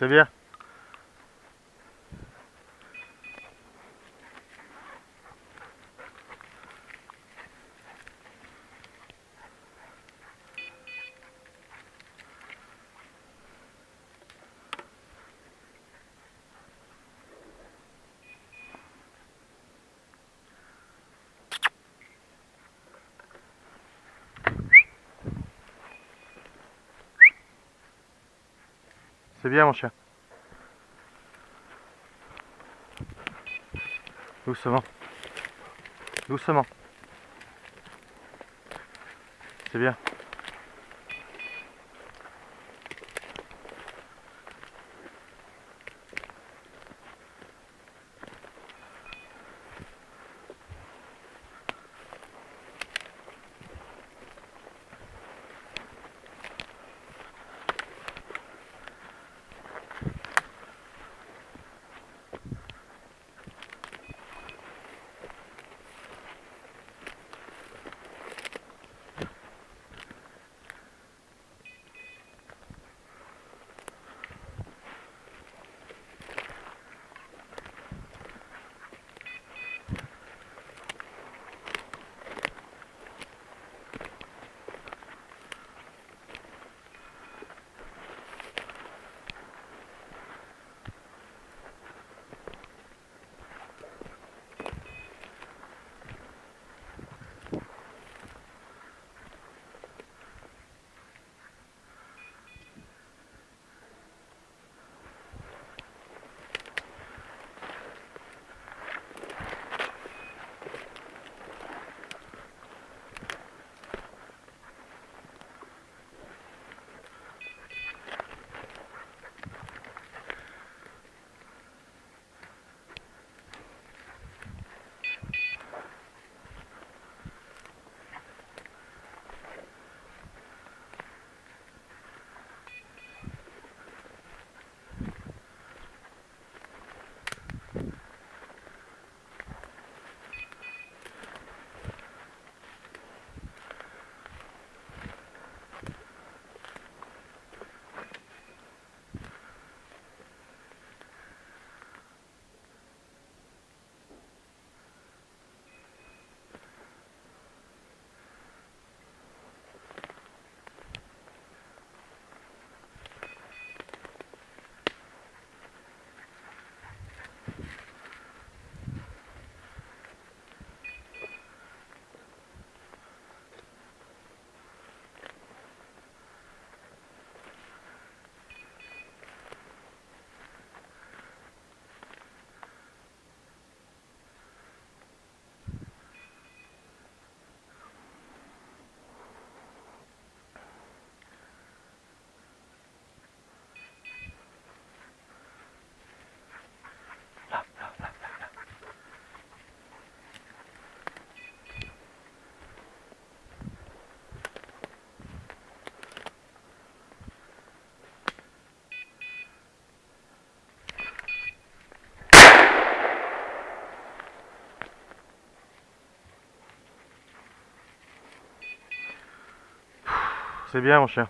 C'est bien. C'est bien mon chien. Doucement. Doucement. C'est bien. C'est bien mon chien.